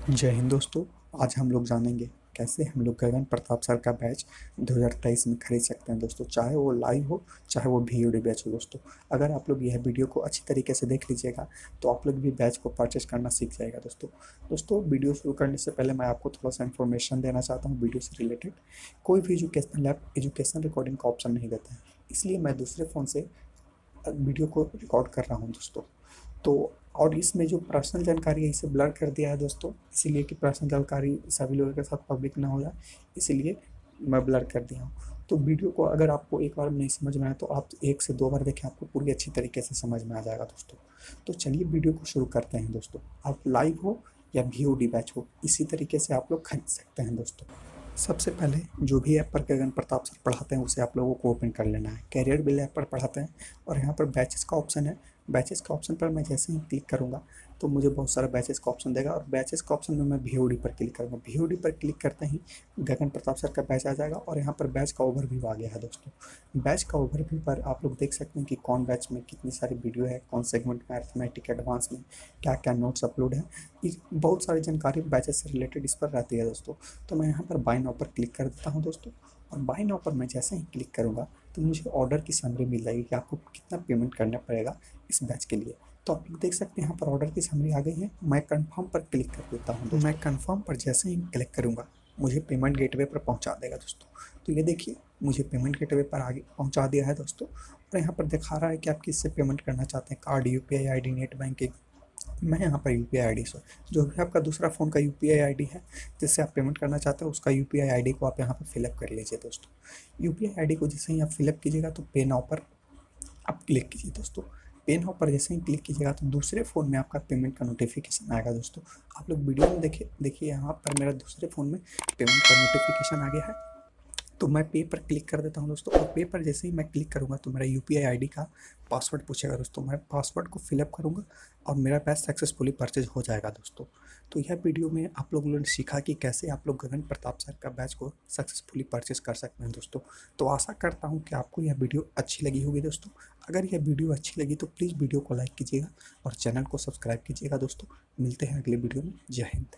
जय हिंद दोस्तों, आज हम लोग जानेंगे कैसे हम लोग गगन प्रताप सर का बैच 2023 में खरीद सकते हैं दोस्तों, चाहे वो लाइव हो, चाहे वो वी बैच हो दोस्तों। अगर आप लोग यह वीडियो को अच्छी तरीके से देख लीजिएगा तो आप लोग भी बैच को परचेज करना सीख जाएगा दोस्तों। दोस्तों, वीडियो शुरू करने से पहले मैं आपको थोड़ा सा इन्फॉर्मेशन देना चाहता हूँ वीडियो से रिलेटेड कोई भी एजुकेशनल ऐप एजुकेशन रिकॉर्डिंग का ऑप्शन नहीं देता है। इसलिए मैं दूसरे फ़ोन से वीडियो को रिकॉर्ड कर रहा हूँ दोस्तों। तो और इसमें जो पर्सनल जानकारी है, इसे ब्लर कर दिया है दोस्तों। इसीलिए कि पर्सनल जानकारी सभी लोगों के साथ पब्लिक ना हो जाए, इसीलिए मैं ब्लर कर दिया हूँ। तो वीडियो को अगर आपको एक बार नहीं समझ में आया तो आप एक से दो बार देखें, आपको पूरी अच्छी तरीके से समझ में आ जाएगा दोस्तों। तो चलिए वीडियो को शुरू करते हैं दोस्तों। आप लाइव हो या वी बैच हो, इसी तरीके से आप लोग खरीद सकते हैं दोस्तों। सबसे पहले जो भी ऐप पर गगन प्रताप सर पढ़ाते हैं, उसे आप लोगों को ओपन कर लेना है। कैरियर बिल ऐप पर पढ़ाते हैं और यहाँ पर बैचेस का ऑप्शन है। बैचेस का ऑप्शन पर मैं जैसे ही क्लिक करूँगा तो मुझे बहुत सारा बैचेस का ऑप्शन देगा और बैचेस का ऑप्शन में मैं वी पर क्लिक करूँगा। वी पर क्लिक करते ही गगन प्रताप सर का बैच आ जाएगा और यहाँ पर बैच का ओवरव्यू आ गया है दोस्तों। बैच का ओवरव्यू पर आप लोग देख सकते हैं कि कौन बैच में कितनी सारी वीडियो है, कौन सेगमेंट में अर्थमेटिक एडवांस में क्या क्या नोट्स अपलोड है बहुत सारी जानकारी बैचेस से रिलेटेड इस पर रहती है दोस्तों। तो मैं यहाँ पर बाई नाउ पर क्लिक कर देता हूँ दोस्तों और बाई नाउ पर मैं जैसे ही क्लिक करूँगा तो मुझे ऑर्डर की समरी मिल जाएगी कि आपको कितना पेमेंट करना पड़ेगा इस बैच के लिए। तो आप लोग देख सकते हैं, यहाँ पर ऑर्डर की समरी आ गई है। मैं कंफर्म पर क्लिक कर देता हूँ तो मैं कंफर्म पर जैसे ही क्लिक करूँगा, मुझे पेमेंट गेटवे पर पहुँचा देगा दोस्तों। तो ये देखिए, मुझे पेमेंट गेटवे पर आगे पहुँचा दिया है दोस्तों। और यहाँ पर दिखा रहा है कि आप किससे पेमेंट करना चाहते हैं। Card U P I net banking मैं यहाँ पर यू पी आई सो जो भी आपका दूसरा फ़ोन का यू पी आई आई है, जिससे आप पेमेंट करना चाहते हो, उसका यू पी आई आई को आप यहाँ पर फिलअप कर लीजिए दोस्तों। यू पी आई आई को जैसे ही आप फिलअप कीजिएगा तो पे नाउ पर आप क्लिक कीजिए दोस्तों। पे नाउ पर जैसे ही क्लिक कीजिएगा तो दूसरे फ़ोन में आपका पेमेंट का नोटिफिकेशन आएगा दोस्तों। आप लोग वीडियो में देखिए देखिए यहाँ पर मेरा दूसरे फ़ोन में पेमेंट का नोटिफिकेशन आ गया है। तो मैं पे पर क्लिक कर देता हूँ दोस्तों और पे पर जैसे ही मैं क्लिक करूँगा तो मेरा यू पी का पासवर्ड पूछेगा दोस्तों। मैं पासवर्ड को फिलअप करूँगा और मेरा पैस सक्सेसफुली परचेज हो जाएगा दोस्तों। तो यह वीडियो में आप लोगों ने सीखा कि कैसे आप लोग गगन प्रताप सर का बैच को सक्सेसफुली परचेज कर सकते हैं दोस्तों। तो आशा करता हूँ कि आपको यह वीडियो अच्छी लगी होगी दोस्तों। अगर यह वीडियो अच्छी लगी तो प्लीज़ वीडियो को लाइक कीजिएगा और चैनल को सब्सक्राइब कीजिएगा दोस्तों। मिलते हैं अगले वीडियो में। जय हिंद।